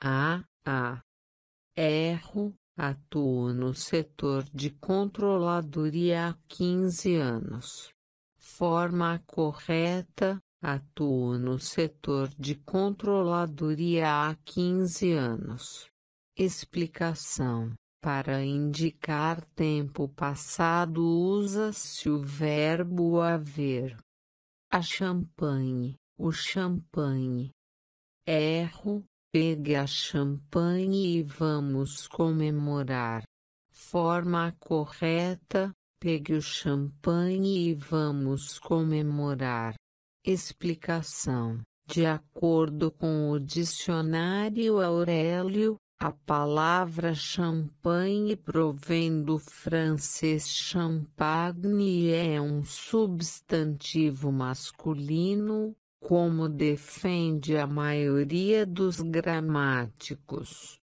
A. A. Erro. Atuo no setor de controladoria há 15 anos. Forma correta. Atuo no setor de controladoria há 15 anos. Explicação: Para indicar tempo passado usa-se o verbo haver. A champanhe, o champanhe. Erro, pegue a champanhe e vamos comemorar. Forma correta, pegue o champanhe e vamos comemorar. Explicação: De acordo com o dicionário Aurélio, a palavra champanhe provém do francês champagne e é um substantivo masculino, como defende a maioria dos gramáticos.